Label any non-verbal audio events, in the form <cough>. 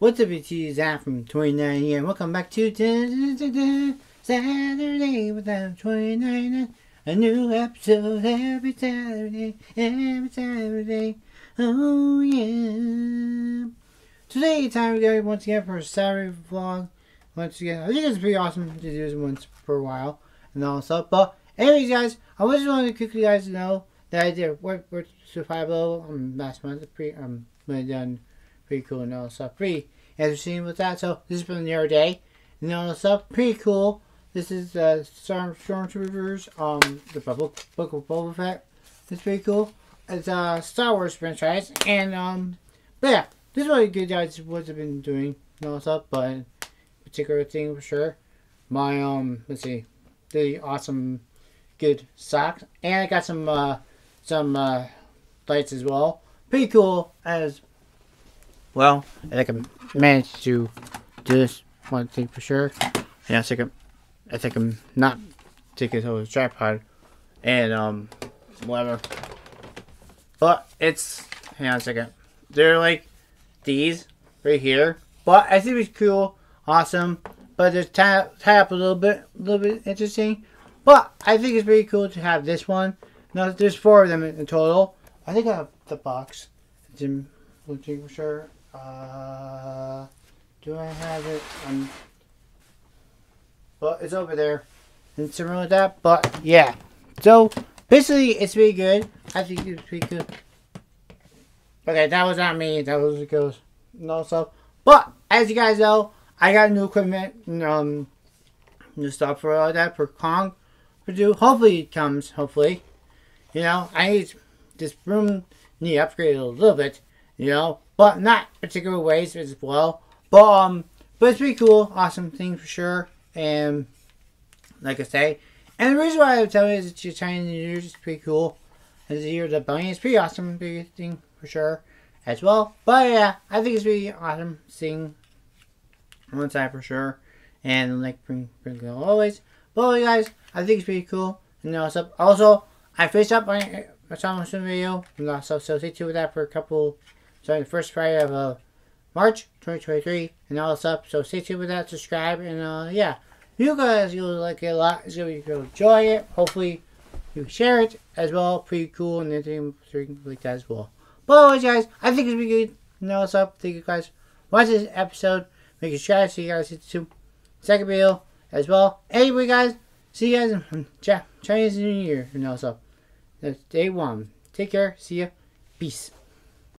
What's up, it's Zach from 29 here. Welcome back to Saturday without 29. A new episode every Saturday, every Saturday. Oh yeah. Today, time we go once again for a Saturday vlog. Once again, I think it's pretty awesome to do this once for a while and all stuff. But anyways, guys, I just wanted to quickly guys know that I did work with survival um last month. Pretty um when I done pretty cool and all that stuff. Pretty as you've seen with that. So this is from the other day and all that stuff. Pretty cool. This is uh Storm Stormtroopers, um the book book of Boba Fett. It's pretty cool. It's a uh, Star Wars franchise and um but yeah, this is what good guys what I've been doing and all stuff, but particular thing for sure. My um let's see, the awesome good socks. And I got some uh some uh lights as well. Pretty cool as well. I think I managed to do this one thing for sure. And I think I'm, I think I'm not taking over the tripod and um whatever. But it's hang on a second. They're like these right here. But I think it's cool, awesome. But just tie, tie up a little bit, a little bit interesting. But I think it's pretty cool to have this one. Now there's four of them in, total. I think I have the box. It's in looking for sure. Uh, do I have it? Um, but it's over there. And something like that. But yeah. So basically, it's pretty good. I think it's pretty good. Okay, that was not me. That was because no stuff. But as you guys know, I got new equipment, um, new stuff for all that for Kong to do. Hopefully it comes. Hopefully, you know, I need this room need upgraded a little bit, you know, but not particular ways as well. But um, but it's pretty cool, awesome thing for sure. And like I say, and the reason why I would tell you is that you're Chinese New Year's is pretty cool. As the year of the bunny, it's pretty awesome, big thing for sure as well. But yeah, I think it's really awesome seeing one side for sure. And like bring bring always. But guys, I think it's pretty cool. And also, also I finished up my my Song video. And also, so stay tuned with that for a couple. Sorry, the first Friday of uh, March 2023, and all this up. So stay tuned with that. Subscribe, and uh, yeah, you guys you'll like it a lot. It's gonna you'll enjoy it. Hopefully, you share it as well. Pretty cool and anything like that as well. But anyways, guys, I think it's pretty good. Know what's up? Thank you guys. Watch this episode. Make sure to see you guys hit the second video as well. Anyway, guys, see you guys in <laughs> Chinese New Year. Know what's up? That's day one. Take care. See ya. Peace.